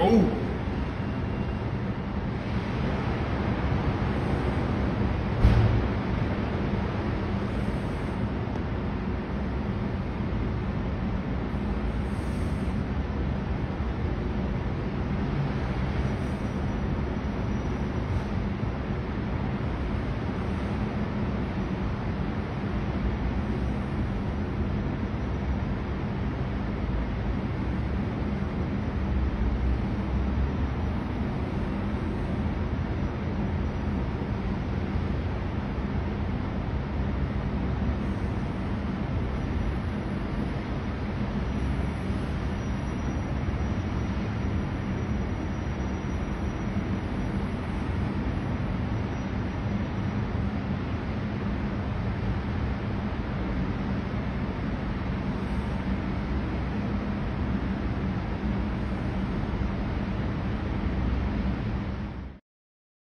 Ou